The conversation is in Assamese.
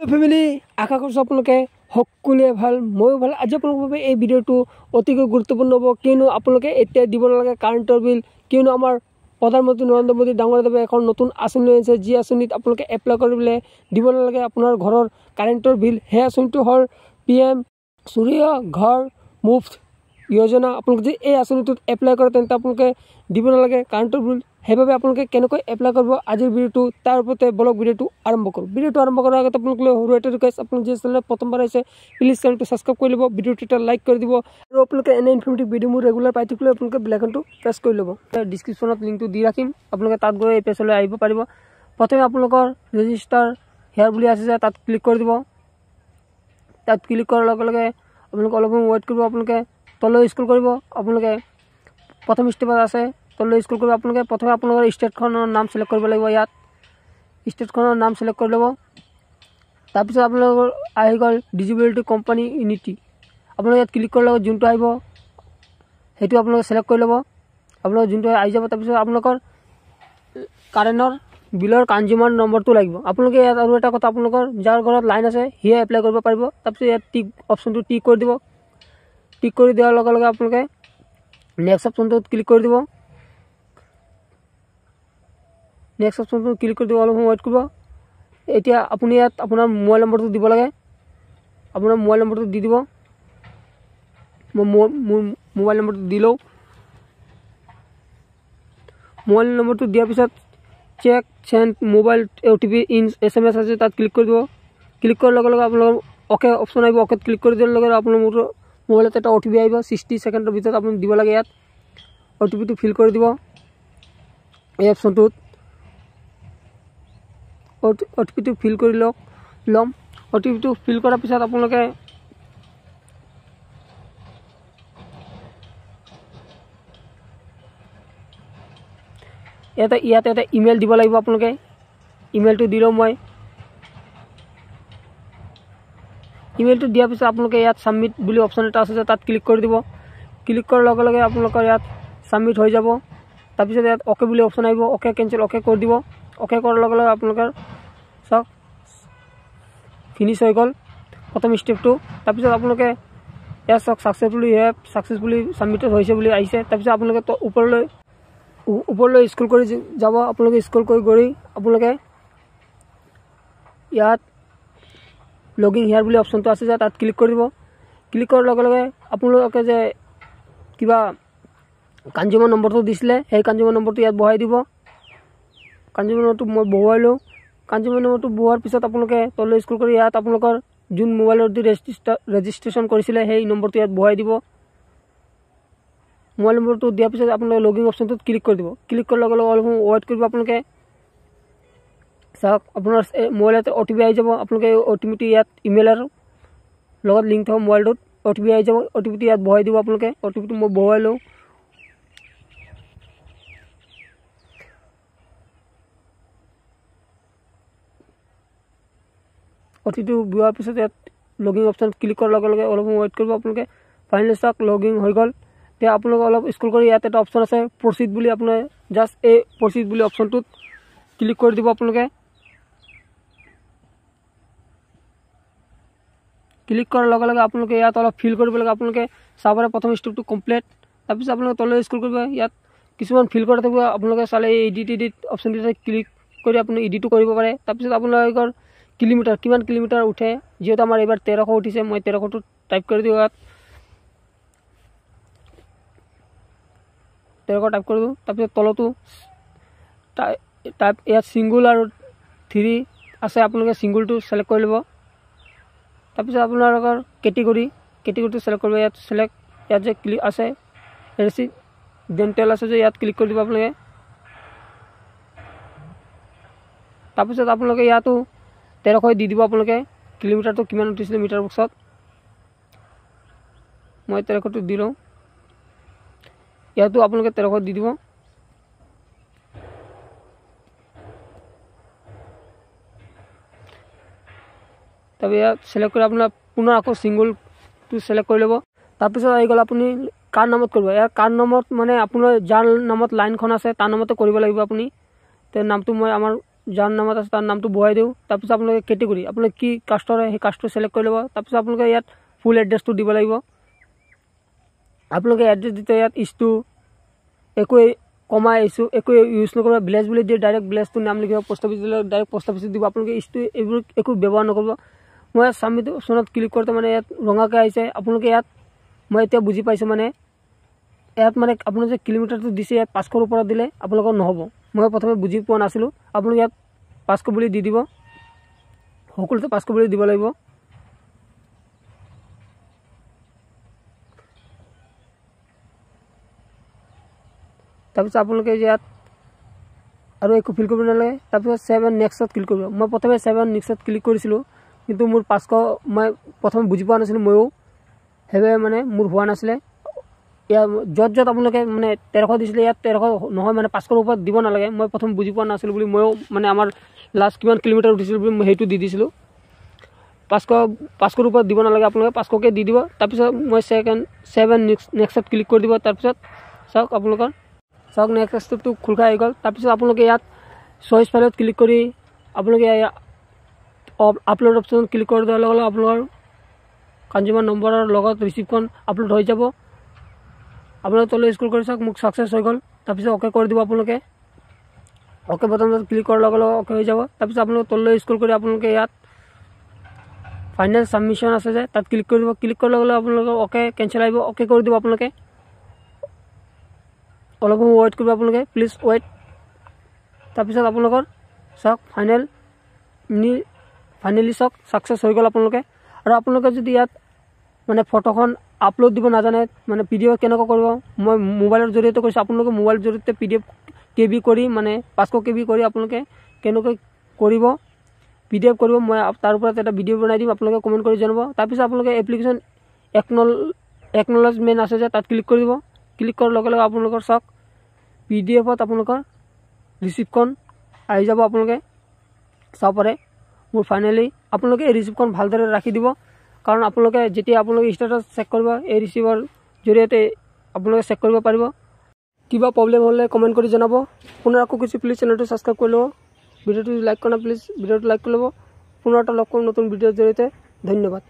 ফেমিলি আশা কৰিছোঁ আপোনালোকে সকলোৱে ভাল ময়ো ভাল। আজি আপোনালোকৰ বাবে এই ভিডিঅ'টো অতিকৈ গুৰুত্বপূৰ্ণ হ'ব। কিয়নো আপোনালোকে এতিয়া দিব নালাগে কাৰেণ্টৰ বিল। কিয়নো আমাৰ প্ৰধানমন্ত্ৰী নৰেন্দ্ৰ মোদী ডাঙৰদেৱে এখন নতুন আঁচনি লৈ আহিছে যি আঁচনিত আপোনালোকে এপ্লাই কৰিবলৈ দিব নালাগে। আপোনাৰ ঘৰৰ কাৰেণ্টৰ বিল। সেই আঁচনিটো হ'ল পি এম সূৰ্য ঘৰ মুফ্ত যোজনা। আপোনালোকে যদি এই আঁচনিটোত এপ্লাই কৰে তেন্তে আপোনালোকে দিব নালাগে কাৰেণ্টৰ বিল। সেইবাবে আপোনালোকে কেনেকৈ এপ্লাই কৰিব আজিৰ ভিডিঅ'টো তাৰ ওপৰতে বলক ভিডিঅ'টো আৰম্ভ কৰোঁ। ভিডিঅ'টো আৰম্ভ কৰাৰ আগতে আপোনালোকে সৰু এটা ৰিকুৱেষ্ট আপোনালোক যি চেনেলত প্ৰথমবাৰ আহিছে প্লিজ চেনেলটো ছাবস্ক্ৰাইব কৰি ল'ব ভিডিঅ'টো এটা লাইক কৰি দিব। আৰু আপোনালোকে এনে ইনফৰ্মেটিভ ভিডিঅ' মোৰ ৰেগুলাৰ পাই থাকিলে আপোনালোকে বেলেগনটো প্ৰেছ কৰি ল'ব। ডিছক্ৰিপশ্যনত লিংকটো দি ৰাখিম আপোনালোকে তাত গৈ এই পেজলৈ আহিব পাৰিব। প্ৰথমে আপোনালোকৰ ৰেজিষ্টাৰ হেয়াৰ বুলি আছে যে তাত ক্লিক কৰি দিব। তাত ক্লিক কৰাৰ লগে লগে আপোনালোকে অলপ সময় ৱেইট কৰিব আপোনালোকে তললৈ স্কুল কৰিব। আপোনালোকে প্ৰথম ষ্টেপত আছে তললৈ স্কুল কৰিব আপোনালোকে প্ৰথমে আপোনালোকৰ ষ্টেটখনৰ নাম চিলেক্ট কৰিব লাগিব ইয়াত। ষ্টেটখনৰ নাম চিলেক্ট কৰি ল'ব। তাৰপিছত আপোনালোকৰ আহি গ'ল ডিজিবিলিটি কোম্পানী ইউনিটি আপোনালোকে ইয়াত ক্লিক কৰাৰ লগত যোনটো আহিব সেইটো আপোনালোকে চিলেক্ট কৰি ল'ব। আপোনালোকৰ যোনটো আহি যাব তাৰপিছত আপোনালোকৰ কাৰেণ্টৰ বিলৰ কনজিউমাৰ নম্বৰটো লাগিব। আপোনালোকে ইয়াত আৰু এটা কথা আপোনালোকৰ যাৰ ঘৰত লাইন আছে সিয়ে এপ্লাই কৰিব পাৰিব। তাৰপিছত ইয়াত টিক অপশ্যনটো টিক কৰি দিব। টিক কৰি দিয়াৰ লগে লগে আপোনালোকে নেক্সট অপশ্যনটোত ক্লিক কৰি দিব। নেক্সট অপশ্যনটো ক্লিক কৰি দিব অলপ সময় ৱেইট কৰিব এতিয়া আপুনি ইয়াত আপোনাৰ মোবাইল নম্বৰটো দিব লাগে। আপোনাৰ মোবাইল নম্বৰটো দি দিব। মই মোৰ মোবাইল নম্বৰটো দি লওঁ। মোবাইল নম্বৰটো দিয়াৰ পিছত check send mobile O' T P in S M S আছে তাত ক্লিক কৰি দিব। ক্লিক কৰাৰ লগে লগে আপোনালোকৰ অ'কে অপশ্যন আহিব অ'কেত ক্লিক কৰি দিয়াৰ লগে লগে আপোনাৰ মোৰ মোবাইলত এটা অ' টি পি আহিব ছিক্সটি ছেকেণ্ডৰ ভিতৰত আপুনি দিব লাগে ইয়াত। অ' টি পিটো ফিল কৰি দিব। এই অপশ্যনটোত অ' টি পিটো ফিল কৰি লওক ল'ম। অ' টি পিটো ফিল কৰাৰ পিছত আপোনালোকে ইয়াতে ইয়াতে এটা ইমেইল দিব লাগিব আপোনালোকে। ইমেইলটো দি লওঁ মই। ইমেইলটো দিয়াৰ পিছত আপোনালোকে ইয়াত ছাবমিট বুলি অপশ্যন এটা আছে যে তাত ক্লিক কৰি দিব। ক্লিক কৰাৰ লগে লগে আপোনালোকৰ ইয়াত ছাবমিট হৈ যাব। তাৰপিছত ইয়াত অ'কে বুলি অপশ্যন আহিব। অ'কে কেঞ্চেল অ'কে কৰি দিব। অ'কে কৰাৰ লগে লগে আপোনালোকৰ চাওক ফিনিছ হৈ গ'ল। প্ৰথম ষ্টেপটো তাৰপিছত আপোনালোকে ইয়াত চাওক ছাকচেছফুলি হেভ ছাকচেছফুলি ছাবমিটেড হৈছে বুলি আহিছে। তাৰপিছত আপোনালোকে ওপৰলৈ ওপৰলৈ স্কুল কৰি যাব। আপোনালোকে স্কুল কৰি গৈ আপোনালোকে ইয়াত লগিং হেয়াৰ বুলি অপশ্যনটো আছে যে তাত ক্লিক কৰি দিব ক্লিক কৰাৰ লগে লগে আপোনালোকে যে কিবা কনজিউমাৰ নম্বৰটো দিছিলে সেই কনজিউমাৰ নম্বৰটো ইয়াত বহাই দিব। নম্বৰটো মই বহুৱাই লওঁ নম্বৰটো বহোৱাৰ পিছত আপোনালোকে তললৈ স্কুল কৰি ইয়াত আপোনালোকৰ যোন মোবাইলৰ দি ৰেজিষ্টাৰ ৰেজিষ্ট্ৰেশ্যন কৰিছিলে সেই নম্বৰটো ইয়াত বহাই দিব। মোবাইল নম্বৰটো দিয়াৰ পিছত আপোনালোকে লগিং অপশ্যনটোত ক্লিক কৰি দিব। ক্লিক কৰাৰ লগে লগে অলপ ৱেইট কৰিব আপোনালোকে। চাওক আপোনাৰ মোবাইলত অ' টি পি আহি যাব। আপোনালোকে অ' টি পিটো ইয়াত ইমেইলৰ লগত লিংক থকা মোবাইলটোত অ' টি পি আহি যাব। অ' টি পিটো ইয়াত বহাই দিব আপোনালোকে। অ' টি পিটো মই বহুৱাই লওঁ অ' টি পিটো বোৱাৰ পিছত ইয়াত লগিং অপশ্যন ক্লিক কৰাৰ লগে লগে অলপ সময় ৱেইট কৰিব আপোনালোকে। ফাইনেলি চাওক লগিং হৈ গ'ল। এতিয়া আপোনালোকে অলপ স্কুল কৰি ইয়াত এটা অপশ্যন আছে প্ৰচিড বুলি আপোনাৰ জাষ্ট এই প্ৰচিড বুলি অপশ্যনটোত ক্লিক কৰি দিব আপোনালোকে। ক্লিক কৰাৰ লগে লগে আপোনালোকে ইয়াত অলপ ফিল কৰিব লাগে। আপোনালোকে চাব পাৰে প্ৰথম ষ্টেপটো কমপ্লিট তাৰপিছত আপোনালোকে তললৈ স্কুল কৰিব। ইয়াত কিছুমান ফিল কৰা থাকিব। আপোনালোকে চালে এই ইডিট ইডিট অপশ্যনটোতে ক্লিক কৰি আপুনি ইডিটো কৰিব পাৰে। তাৰপিছত আপোনালোকৰ কিলোমিটাৰ কিমান কিলোমিটাৰ উঠে? যিহেতু আমাৰ এইবাৰ তেৰশ উঠিছে মই তেৰশটো টাইপ কৰি দিওঁ ইয়াত। তেৰশ টাইপ কৰি দিওঁ তাৰপিছত তলতো টাইপ ইয়াত ছিংগুল আৰু থ্ৰী আছে আপোনালোকে ছিংগুলটো চিলেক্ট কৰি ল'ব। তাৰপিছত আপোনালোকৰ কেটেগৰী কেটেগৰীটো চিলেক্ট কৰিব ইয়াত চিলেক্ট ইয়াত যে ক্লিক আছে ৰেচি ডেণ্টেল আছে যে ইয়াত ক্লিক কৰি দিব আপোনালোকে। তাৰপিছত আপোনালোকে ইয়াতো তেৰশ দি দিব আপোনালোকে। কিলোমিটাৰটো কিমান উঠিছিলে মিটাৰ বক্সত? তেৰশটো দি লওঁ। ইয়াতো আপোনালোকে তেৰশ দি দিব। তাৰপিছত ইয়াত চিলেক্ট কৰি আপোনাৰ পুনৰ আকৌ ছিংগুলটো চিলেক্ট কৰি ল'ব। তাৰপিছত আহি গ'ল আপুনি কাৰ নামত কৰিব। ইয়াৰ কাৰ নামত মানে আপোনাৰ যাৰ নামত লাইনখন আছে তাৰ নামতে কৰিব লাগিব আপুনি। তে নামটো মই আমাৰ যাৰ নামত আছে তাৰ নামটো বহাই দিওঁ। তাৰপিছত আপোনালোকে কেটেগৰী আপোনালোকে কি কাষ্টৰ হয় সেই কাষ্টটো চিলেক্ট কৰি ল'ব। তাৰপিছত আপোনালোকে ইয়াত ফুল এড্ৰেছটো দিব লাগিব। আপোনালোকে এড্ৰেছ দিতে ইয়াত ইছটো একোৱেই কমাই আহিছোঁ একো ইউজ নকৰিব ভিলেজ বুলি দিয়ে ডাইৰেক্ট ভিলেজটোৰ নাম লিখিব পোষ্ট অফিচ দিলে ডাইৰেক্ট পোষ্ট অফিচত দিব। আপোনালোকে ইছটো এইবোৰ একো ব্যৱহাৰ নকৰিব। মই ইয়াত চামিট অপশ্যনত ক্লিক কৰোঁতে মানে ইয়াত ৰঙাকৈ আহিছে। আপোনালোকে ইয়াত মই এতিয়া বুজি পাইছোঁ মানে ইয়াত মানে আপোনালোকে কিলোমিটাৰটো দিছে ইয়াত পাঁচশৰ ওপৰত দিলে আপোনালোকৰ নহ'ব। মই প্ৰথমে বুজি পোৱা নাছিলোঁ। আপোনালোকে ইয়াত পাঁচশ বুলি দি দিব। সকলোতে পাঁচশ বুলি দিব লাগিব। তাৰপিছত আপোনালোকে ইয়াত আৰু একো ফিল কৰিব নালাগে। তাৰপিছত ছেভেন নেক্সটত ক্লিক কৰিব। মই প্ৰথমে ছেভেন নেক্সটত ক্লিক কৰিছিলোঁ। কিন্তু মোৰ পাঁচশ মই প্ৰথমে বুজি পোৱা নাছিলোঁ ময়ো। সেইবাবে মানে মোৰ হোৱা নাছিলে। য'ত য'ত আপোনালোকে মানে তেৰশ দিছিলে ইয়াত তেৰশ নহয় মানে পাঁচশৰ ওপৰত দিব নালাগে। মই প্ৰথম বুজি পোৱা নাছিলোঁ বুলি ময়ো মানে আমাৰ লাষ্ট কিমান কিলোমিটাৰ উঠিছিলোঁ বুলি মই সেইটো দি দিছিলোঁ। পাঁচশ পাঁচশৰ ওপৰত দিব নালাগে আপোনালোকে পাঁচশকৈ দি দিব। তাৰপিছত মই ছেকেণ্ড ছেভেন নেক্সট নেক্সটত ক্লিক কৰি দিব। তাৰপিছত চাওক আপোনালোকৰ চাওক নেক্সটটো খোল খাই আহি গ'ল। তাৰপিছত আপোনালোকে ইয়াত চইচ ফাইলত ক্লিক কৰি আপোনালোকে আপলোড অপশ্যনত ক্লিক কৰি দিয়াৰ লগে লগে আপোনালোকৰ কনজিউমাৰ নম্বৰৰ লগত ৰিচিপ্টখন আপলোড হৈ যাব। আপোনালোকে তললৈ স্কুল কৰি চাওক মোক ছাকচেছ হৈ গ'ল। তাৰপিছত অ'কে কৰি দিব আপোনালোকে। অ'কে বটনত ক্লিক কৰাৰ লগে লগে অ'কে হৈ যাব। তাৰপিছত আপোনালোকে তললৈ স্কুল কৰি আপোনালোকে ইয়াত ফাইনেল ছাবমিশ্যন আছে যে তাত ক্লিক কৰি দিব। ক্লিক কৰাৰ লগে লগে আপোনালোকে অ'কে কেঞ্চেল আহিব। অ'কে কৰি দিব আপোনালোকে। অলপ সময় ৱেইট কৰিব আপোনালোকে। প্লিজ ৱেইট তাৰপিছত আপোনালোকৰ চাওক ফাইনেল ফাইনেলি চাওক ছাকচেছ হৈ গ'ল আপোনালোকে। আৰু আপোনালোকে যদি ইয়াত মানে ফটোখন আপলোড দিব নাজানে মানে পি ডি এফ কেনেকৈ কৰিব? মই মোবাইলৰ জৰিয়তে কৈছোঁ আপোনালোকে মোবাইলৰ জৰিয়তে P D F K B কৰি মানে পাঁচশ কে বি কৰি আপোনালোকে কেনেকৈ কৰিব পি ডি এফ কৰিব মই তাৰ ওপৰত এটা ভিডিঅ' বনাই দিম আপোনালোকে কমেণ্ট কৰি জনাব। তাৰপিছত আপোনালোকে এপ্লিকেশ্যন একনল একনলেজমেণ্ট আছে যে তাত ক্লিক কৰি দিব ক্লিক কৰাৰ লগে লগে আপোনালোকৰ চাওক পি ডি এফত আপোনালোকৰ ৰিচিপ্টখন আহি যাব আপোনালোকে। চাব পাৰে। মোৰ ফাইনেলি আপোনালোকে এই ৰিচিপ্টখন ভালদৰে ৰাখি দিব। কাৰণ আপোনালোকে যেতিয়া আপোনালোকে ষ্টেটাছ চেক কৰিব এই ৰিচিপ্টৰ জৰিয়তে আপোনালোকে চেক কৰিব পাৰিব। কিবা প্ৰব্লেম হ'লে কমেণ্ট কৰি জনাব। পুনৰ আকৌ কিছু প্লিজ চেনেলটো ছাবস্ক্ৰাইব কৰি ল'ব। ভিডিঅ'টো লাইক কৰা প্লিজ ভিডিঅ'টো লাইক কৰি ল'ব। পুনৰ এটা লগ কৰিম নতুন ভিডিঅ'ৰ জৰিয়তে। ধন্যবাদ।